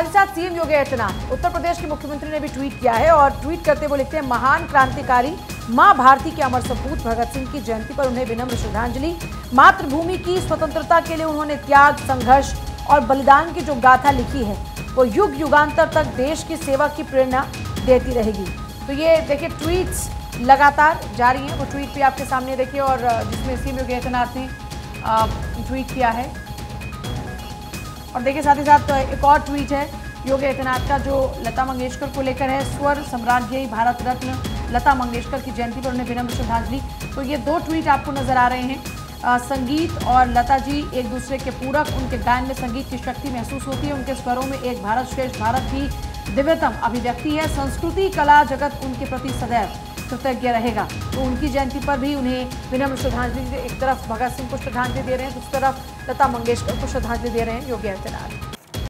ही साथ सीएम योगी आदित्यनाथ। उत्तर प्रदेश के मुख्यमंत्री ने भी ट्वीट किया है और ट्वीट करते हुए लिखते हैं, महान क्रांतिकारी माँ भारती के अमर सपूत भगत सिंह की जयंती पर उन्हें विनम्र श्रद्धांजलि। मातृभूमि की स्वतंत्रता के लिए उन्होंने त्याग, संघर्ष और बलिदान की जो गाथा लिखी है, वो युग युगांतर तक देश की सेवा की प्रेरणा देती रहेगी। तो ये देखिए, ट्वीट्स लगातार जारी हैं। वो ट्वीट भी आपके सामने देखिए और, जिसमें सीएम योगी आदित्यनाथ ने ट्वीट किया है। और देखिए साथ ही साथ एक और ट्वीट है योगी आदित्यनाथ का जो लता मंगेशकर को लेकर है स्वर सम्राज्ञी भारत रत्न लता मंगेशकर की जयंती पर उन्हें विनम्र श्रद्धांजलि। तो ये दो ट्वीट आपको नज़र आ रहे हैं। आ, संगीत और लता जी एक दूसरे के पूरक उनके गायन में संगीत की शक्ति महसूस होती है उनके स्वरों में एक भारत श्रेष्ठ भारत की दिव्यतम अभिव्यक्ति है, संस्कृति, कला, जगत, उनके प्रति सदैव कृतज्ञ रहेगा। तो उनकी जयंती पर भी उन्हें विनम्र श्रद्धांजलि एक तरफ़ भगत सिंह को श्रद्धांजलि दे रहे हैं, दूसरी तरफ़ लता मंगेशकर को श्रद्धांजलि दे रहे हैं, योगी आदित्यनाथ।